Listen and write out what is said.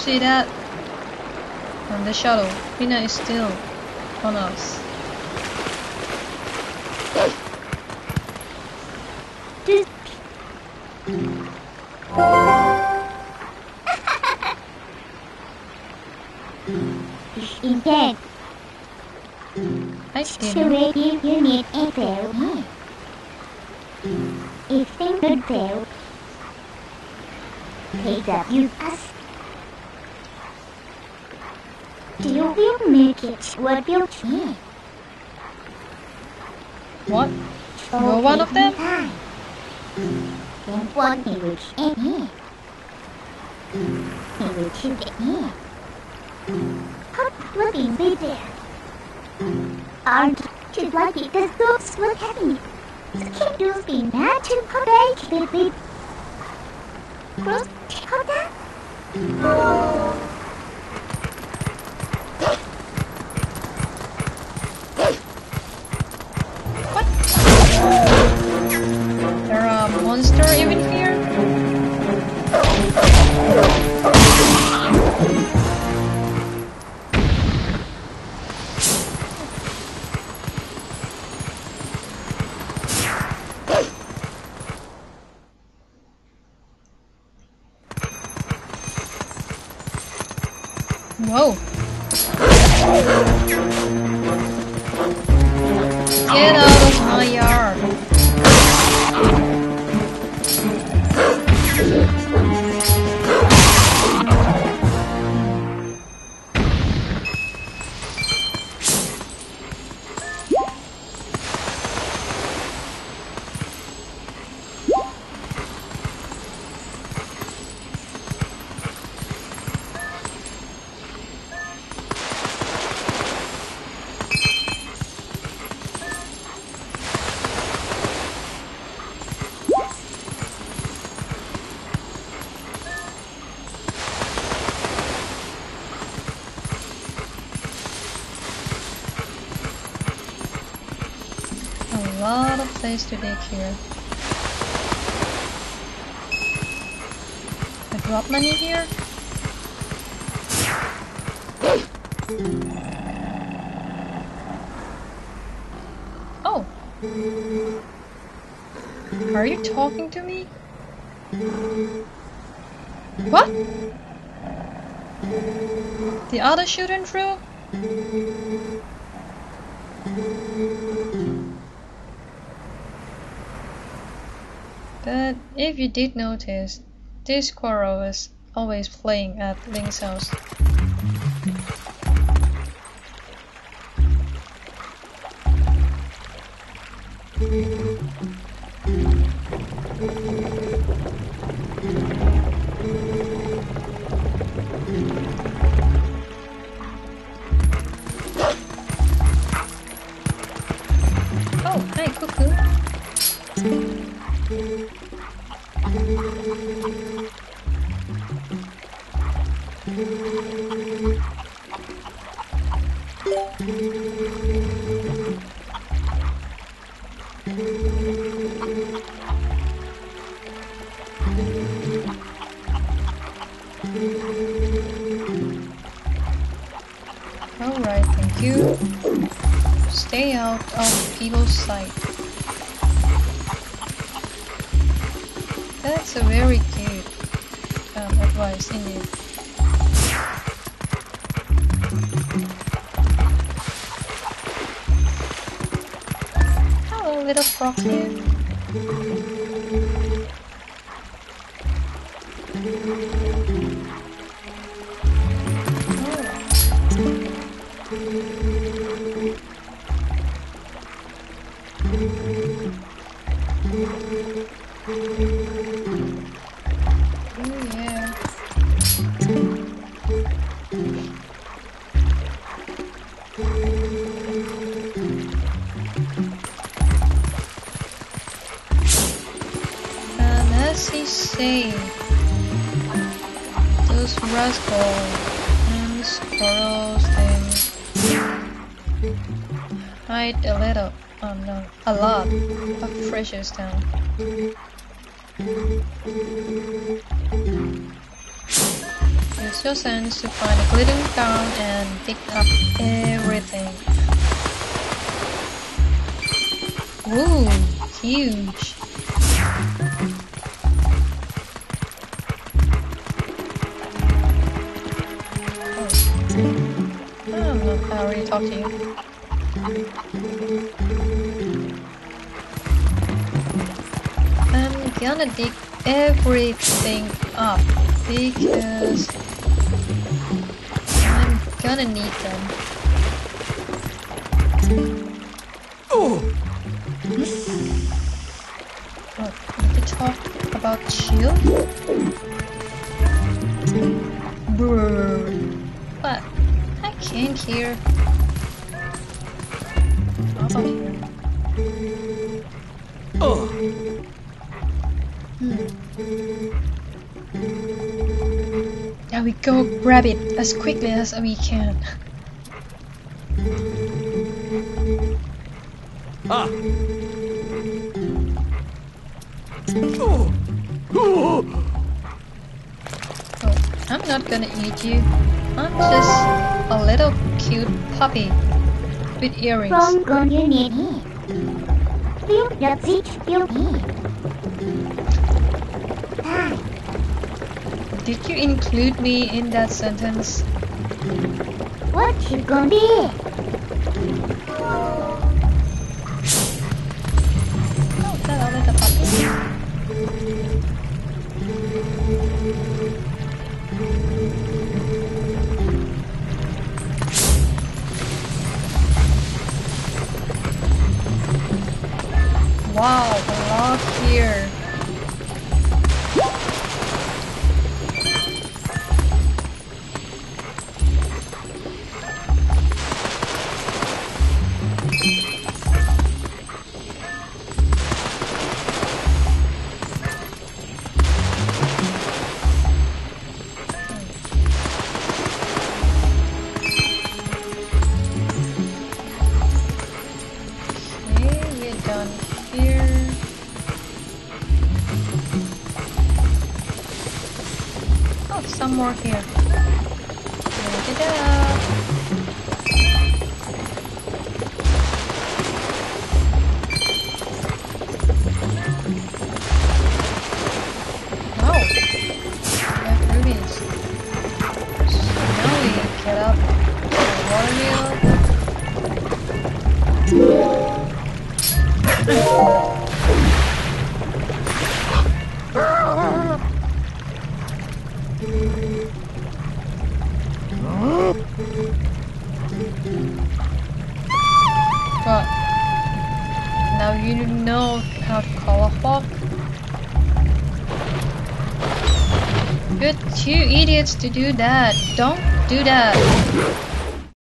see that? And the shuttle. Hina is still on us. Instead, Hi, to Tina. radio unit A failed me. If they failed, KWS. Do you will make it what built me? What? You're one of them? Then one he will kill me. He will kill me. What would be there? Aren't you lucky the books will have me? Can you be mad to break the big Cross Dakota? There Whoa. Get out of my yard. Lot of place to dig here. I drop money here? Oh. Are you talking to me? What? The other shooting through? But if you did notice, this squirrel was always playing at Link's house. Oh, hi, cuckoo. Alright, thank you. Stay out of people's sight. That's a very good um, advice indeed. Hello, little frog here. Say, those rascals and squirrels they hide a little, oh no, a lot of precious down. Use your sense to find a glittering ground and dig up everything. Ooh, huge. Oh, to you. I'm gonna dig everything up because I'm gonna need them. Oh, need to talk about shield? Brrr. But I can't hear. About here. Now we go grab it as quickly as we can. Ah! Oh, I'm not gonna eat you. I'm just a little cute puppy with earrings. From. Feel the beach beauty. Ah. Hi, Did you include me in that sentence? what you gonna be? Oh, Wow, a lot here. Some more here. Look it up. You're two idiots to do that. Don't do that.